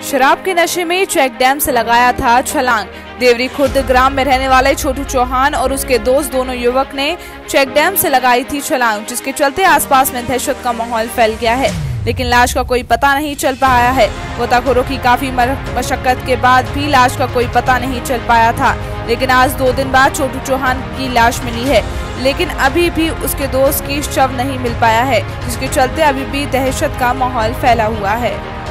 शराब के नशे में चेक डैम से लगाया था छलांग। देवरी खुर्द ग्राम में रहने वाले छोटू चौहान और उसके दोस्त दोनों युवक ने चेक डैम से लगाई थी छलांग, जिसके चलते आसपास में दहशत का माहौल फैल गया है। लेकिन लाश का कोई पता नहीं चल पाया है। गोताखोरों की काफ़ी मशक्कत के बाद भी लाश का कोई पता नहीं चल पाया था। लेकिन आज दो दिन बाद छोटू चौहान की लाश मिली है। लेकिन अभी भी उसके दोस्त की शव नहीं मिल पाया है, जिसके चलते अभी भी दहशत का माहौल फैला हुआ है।